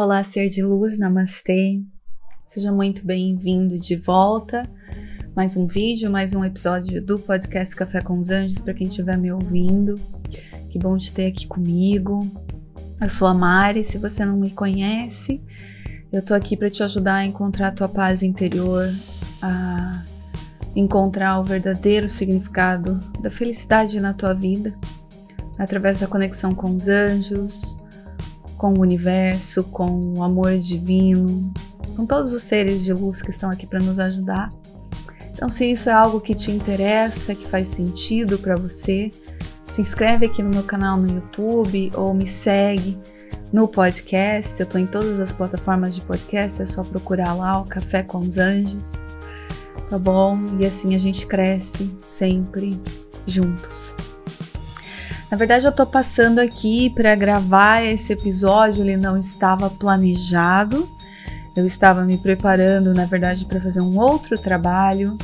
Olá, ser de luz, namastê. Seja muito bem-vindo de volta. Mais um vídeo, mais um episódio do podcast Café com os Anjos para quem estiver me ouvindo. Que bom te ter aqui comigo. Eu sou a Mari, se você não me conhece, eu tô aqui para te ajudar a encontrar a tua paz interior, a encontrar o verdadeiro significado da felicidade na tua vida, através da conexão com os anjos, com o universo, com o amor divino, com todos os seres de luz que estão aqui para nos ajudar. Então, se isso é algo que te interessa, que faz sentido para você, se inscreve aqui no meu canal no YouTube ou me segue no podcast. Eu estou em todas as plataformas de podcast, é só procurar lá o Café com os Anjos, tá bom? E assim a gente cresce sempre juntos. Na verdade, eu tô passando aqui para gravar esse episódio, ele não estava planejado. Eu estava me preparando, na verdade, para fazer um outro trabalho.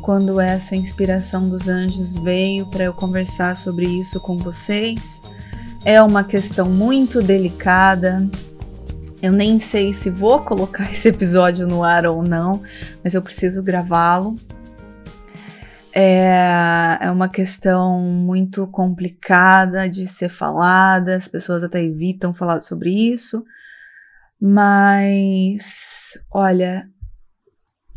Quando essa inspiração dos anjos veio para eu conversar sobre isso com vocês, é uma questão muito delicada. Eu nem sei se vou colocar esse episódio no ar ou não, mas eu preciso gravá-lo é, é uma questão muito complicada de ser falada, as pessoas até evitam falar sobre isso, mas olha,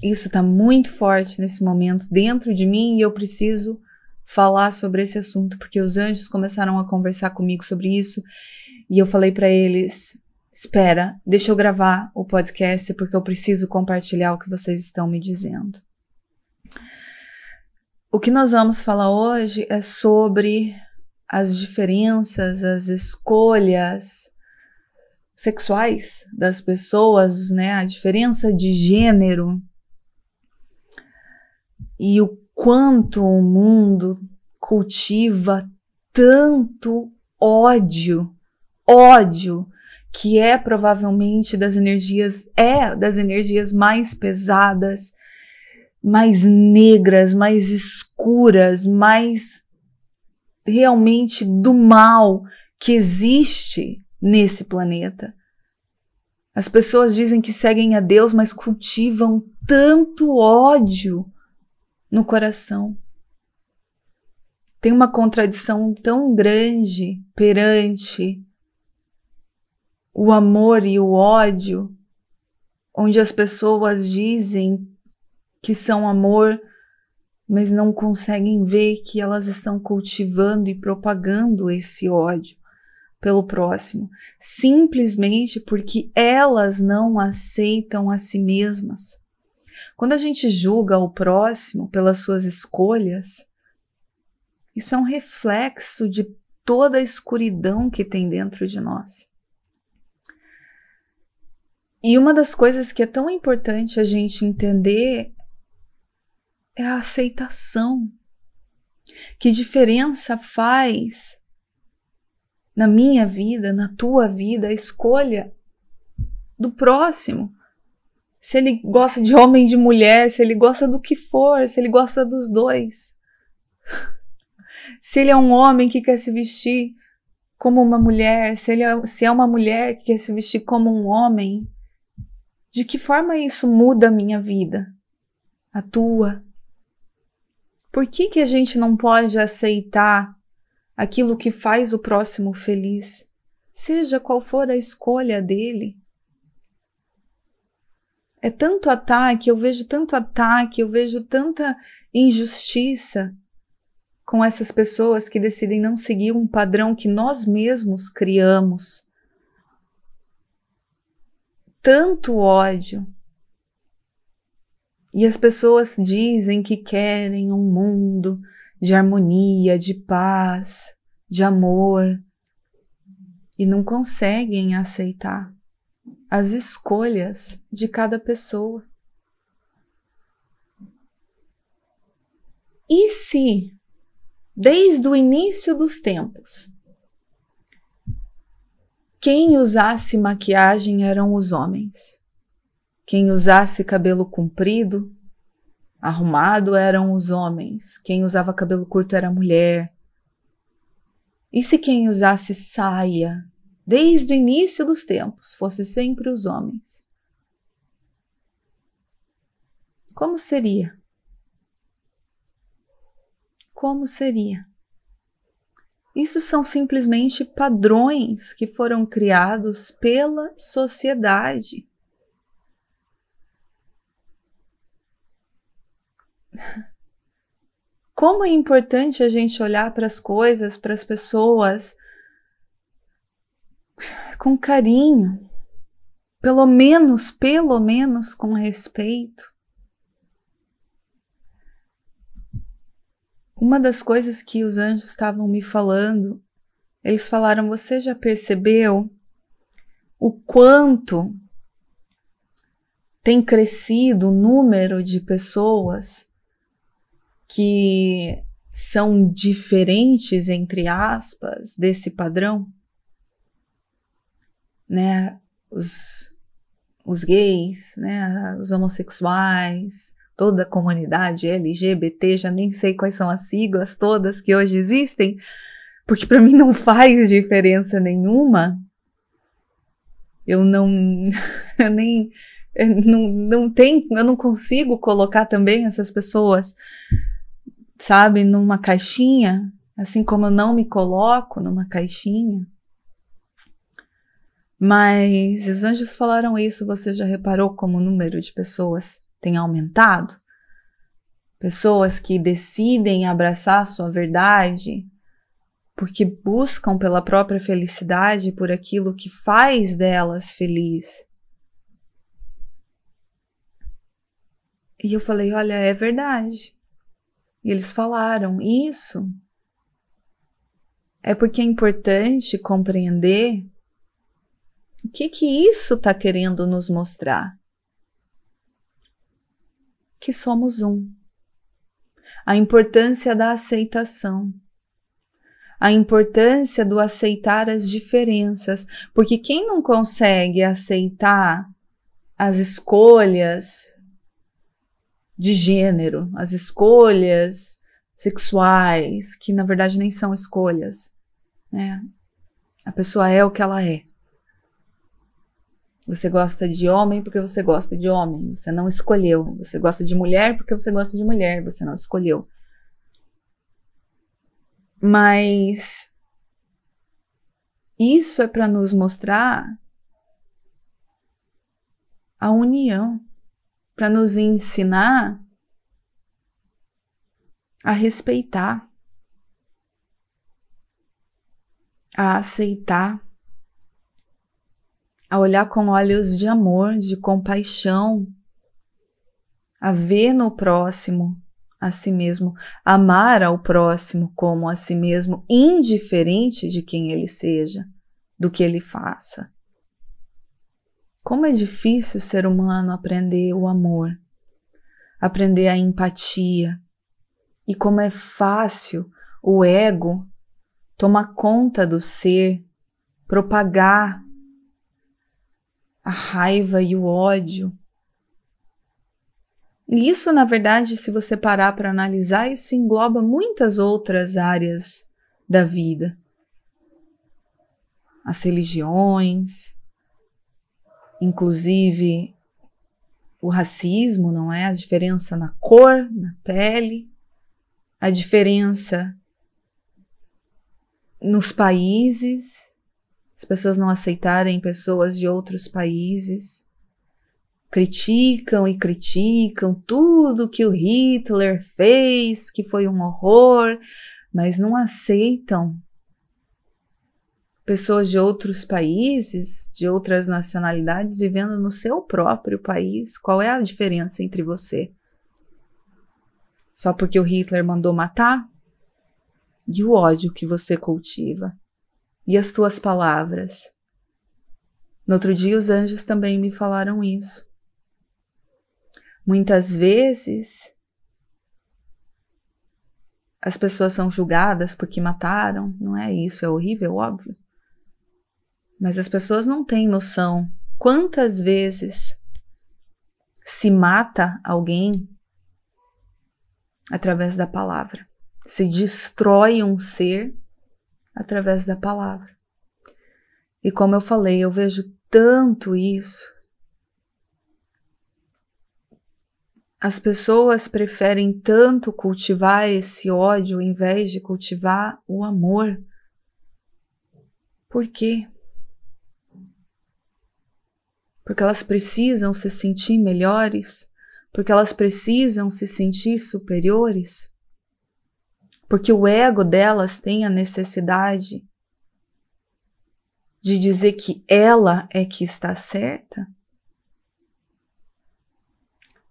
isso está muito forte nesse momento dentro de mim e eu preciso falar sobre esse assunto porque os anjos começaram a conversar comigo sobre isso e eu falei para eles: espera, deixa eu gravar o podcast porque eu preciso compartilhar o que vocês estão me dizendo. O que nós vamos falar hoje é sobre as diferenças, as escolhas sexuais das pessoas, né? A diferença de gênero e o quanto o mundo cultiva tanto ódio, ódio que é provavelmente das energias é das energias mais pesadas mais negras, mais escuras, mais realmente do mal que existe nesse planeta. As pessoas dizem que seguem a Deus, mas cultivam tanto ódio no coração. Tem uma contradição tão grande perante o amor e o ódio, onde as pessoas dizem que são amor, mas não conseguem ver que elas estão cultivando e propagando esse ódio pelo próximo, simplesmente porque elas não aceitam a si mesmas. Quando a gente julga o próximo pelas suas escolhas, isso é um reflexo de toda a escuridão que tem dentro de nós. E uma das coisas que é tão importante a gente entender é a aceitação. Que diferença faz na minha vida, na tua vida, a escolha do próximo? Se ele gosta de homem de mulher, se ele gosta do que for, se ele gosta dos dois. Se ele é um homem que quer se vestir como uma mulher, se, ele é, se é uma mulher que quer se vestir como um homem, de que forma isso muda a minha vida? A tua, por que, que a gente não pode aceitar aquilo que faz o próximo feliz, seja qual for a escolha dele? É tanto ataque, eu vejo tanto ataque, eu vejo tanta injustiça com essas pessoas que decidem não seguir um padrão que nós mesmos criamos. Tanto ódio, e as pessoas dizem que querem um mundo de harmonia, de paz, de amor, e não conseguem aceitar as escolhas de cada pessoa. E se, desde o início dos tempos, quem usasse maquiagem eram os homens? Quem usasse cabelo comprido, arrumado eram os homens. Quem usava cabelo curto era a mulher. E se quem usasse saia desde o início dos tempos, fosse sempre os homens, como seria? Como seria? Isso são simplesmente padrões que foram criados pela sociedade. Como é importante a gente olhar para as coisas, para as pessoas com carinho, pelo menos, pelo menos com respeito. Uma das coisas que os anjos estavam me falando, eles falaram: Você já percebeu o quanto tem crescido o número de pessoas que são diferentes, entre aspas, desse padrão? Né? Os, os gays, né? os homossexuais, toda a comunidade LGBT, já nem sei quais são as siglas todas que hoje existem, porque para mim não faz diferença nenhuma. Eu não, eu nem, eu não, não tem, eu não consigo colocar também essas pessoas, sabe, numa caixinha, assim como eu não me coloco numa caixinha. Mas os anjos falaram isso, você já reparou como o número de pessoas tem aumentado? Pessoas que decidem abraçar sua verdade porque buscam pela própria felicidade, por aquilo que faz delas feliz. E eu falei: olha, é verdade. E eles falaram: isso é porque é importante compreender o que que isso está querendo nos mostrar que somos um. A importância da aceitação. A importância do aceitar as diferenças, porque quem não consegue aceitar as escolhas de gênero, as escolhas sexuais, que na verdade nem são escolhas, né? A pessoa é o que ela é. Você gosta de homem porque você gosta de homem, você não escolheu. Você gosta de mulher porque você gosta de mulher, você não escolheu. Mas isso é para nos mostrar a união, para nos ensinar a respeitar, a aceitar a olhar com olhos de amor, de compaixão, a ver no próximo a si mesmo, amar ao próximo como a si mesmo, indiferente de quem ele seja, do que ele faça. Como é difícil ser humano aprender o amor, aprender a empatia, e como é fácil o ego tomar conta do ser, propagar a raiva e o ódio. E isso, na verdade, se você parar para analisar, isso engloba muitas outras áreas da vida. As religiões, inclusive o racismo, não é? A diferença na cor, na pele, a diferença nos países, as pessoas não aceitarem pessoas de outros países, criticam e criticam tudo que o Hitler fez, que foi um horror, mas não aceitam pessoas de outros países, de outras nacionalidades, vivendo no seu próprio país. Qual é a diferença entre você? Só porque o Hitler mandou matar? E o ódio que você cultiva? e as tuas palavras. No outro dia, os anjos também me falaram isso. Muitas vezes, as pessoas são julgadas porque mataram, não é isso, é horrível, óbvio. Mas as pessoas não têm noção quantas vezes se mata alguém através da palavra. Se destrói um ser através da palavra. E como eu falei, eu vejo tanto isso. As pessoas preferem tanto cultivar esse ódio ao invés de cultivar o amor. Por quê? Porque elas precisam se sentir melhores? Porque elas precisam se sentir superiores? Porque o ego delas tem a necessidade de dizer que ela é que está certa?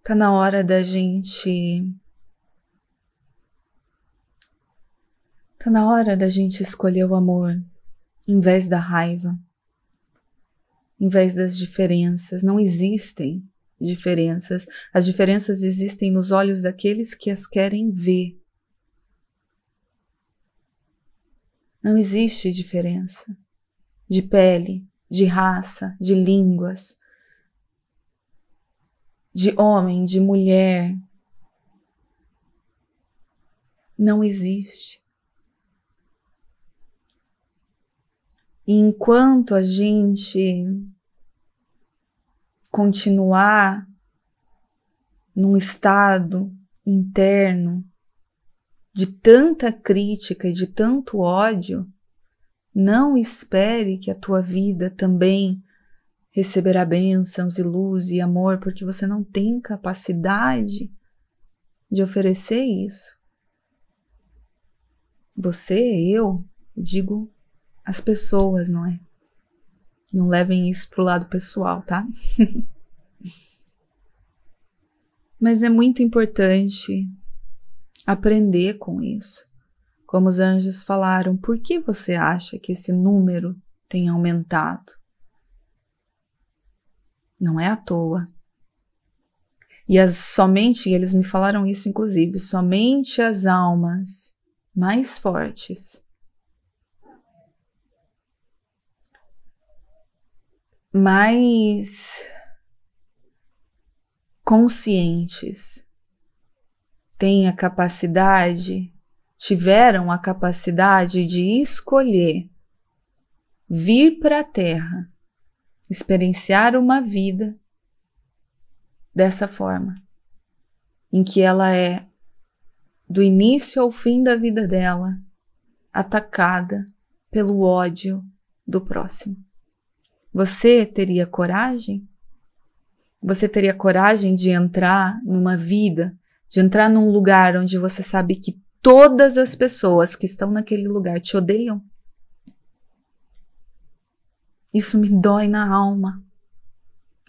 Tá na hora da gente. Tá na hora da gente escolher o amor em vez da raiva, em vez das diferenças. Não existem diferenças. As diferenças existem nos olhos daqueles que as querem ver. Não existe diferença de pele, de raça, de línguas, de homem, de mulher. Não existe. E enquanto a gente continuar num estado interno de tanta crítica e de tanto ódio, não espere que a tua vida também receberá bênçãos e luz e amor, porque você não tem capacidade de oferecer isso. Você, eu, digo as pessoas, não é? Não levem isso pro lado pessoal, tá? Mas é muito importante aprender com isso. Como os anjos falaram, por que você acha que esse número tem aumentado? Não é à toa. E as somente, eles me falaram isso inclusive, somente as almas mais fortes mais conscientes têm a capacidade tiveram a capacidade de escolher vir para a Terra, experienciar uma vida dessa forma, em que ela é, do início ao fim da vida dela, atacada pelo ódio do próximo. Você teria coragem? Você teria coragem de entrar numa vida, de entrar num lugar onde você sabe que todas as pessoas que estão naquele lugar te odeiam. Isso me dói na alma.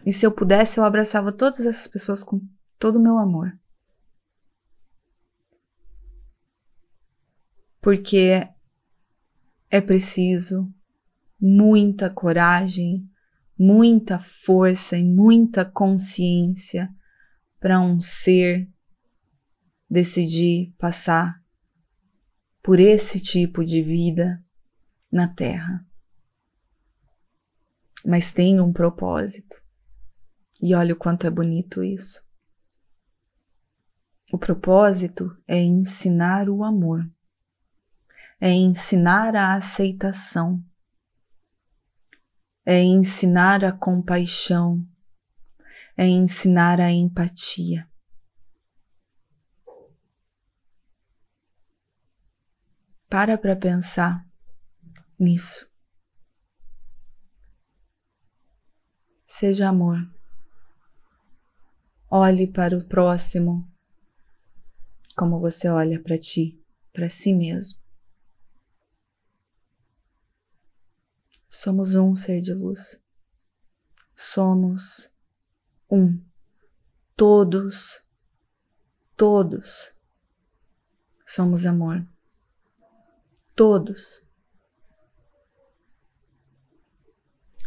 E se eu pudesse, eu abraçava todas essas pessoas com todo o meu amor. Porque é preciso muita coragem, muita força e muita consciência para um ser decidir passar por esse tipo de vida na Terra. Mas tem um propósito. E olha o quanto é bonito isso. O propósito é ensinar o amor, é ensinar a aceitação, é ensinar a compaixão, é ensinar a empatia. Para para pensar nisso. Seja amor. Olhe para o próximo como você olha para ti, para si mesmo. Somos um ser de luz. Somos um. Todos, todos somos amor. Todos.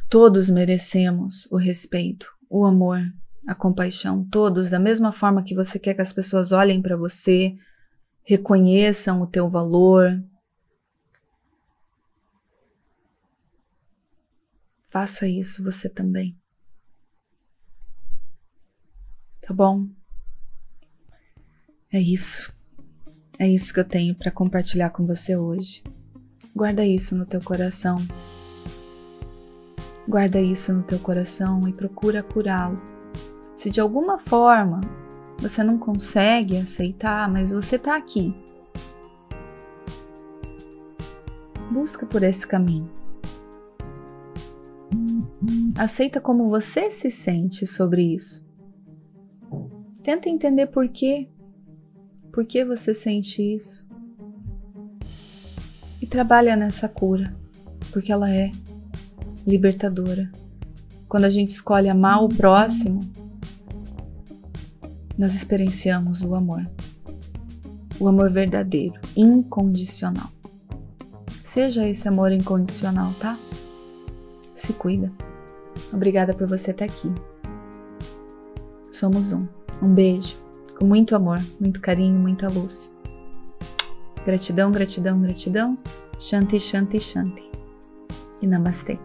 Todos merecemos o respeito, o amor, a compaixão, todos, da mesma forma que você quer que as pessoas olhem para você, reconheçam o teu valor. Faça isso você também. Tá bom? É isso. É isso que eu tenho para compartilhar com você hoje. Guarda isso no teu coração. Guarda isso no teu coração e procura curá-lo. Se de alguma forma você não consegue aceitar, mas você está aqui, busca por esse caminho. Aceita como você se sente sobre isso. Tenta entender por quê. Por que você sente isso? E trabalha nessa cura, porque ela é libertadora. Quando a gente escolhe amar o próximo, nós experienciamos o amor. O amor verdadeiro, incondicional. Seja esse amor incondicional, tá? Se cuida. Obrigada por você estar aqui. Somos um. Um beijo. Com muito amor, muito carinho, muita luz. Gratidão, gratidão, gratidão. Shanti, shanti, shanti. E namastê.